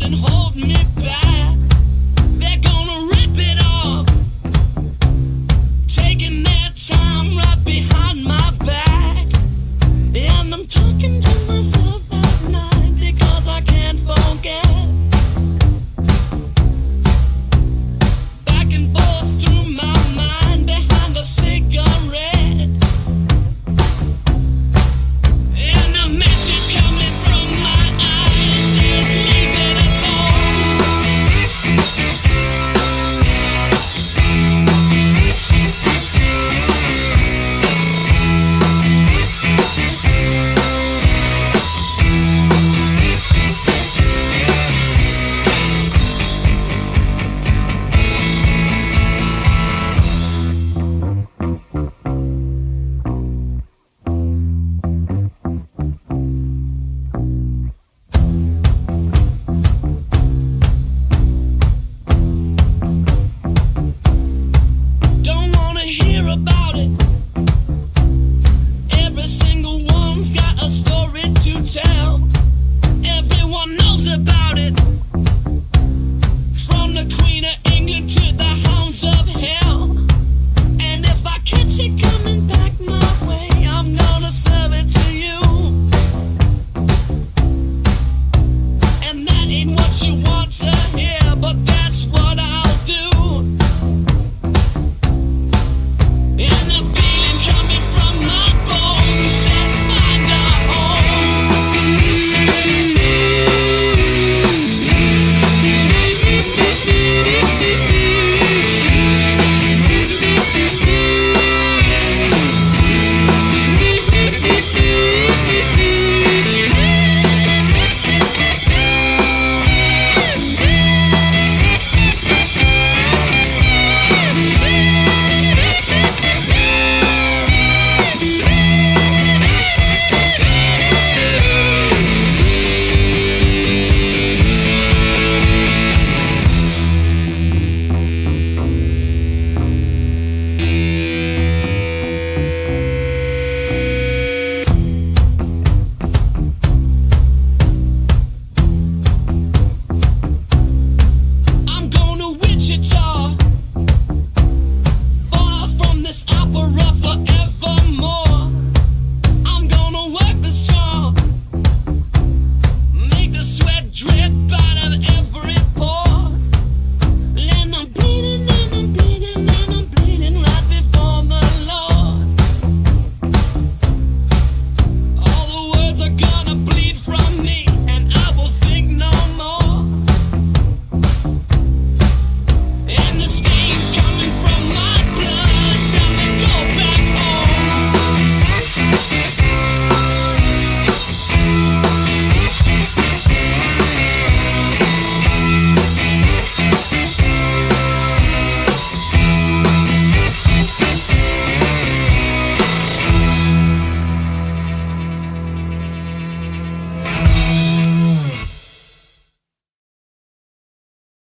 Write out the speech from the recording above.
couldn't hold me back.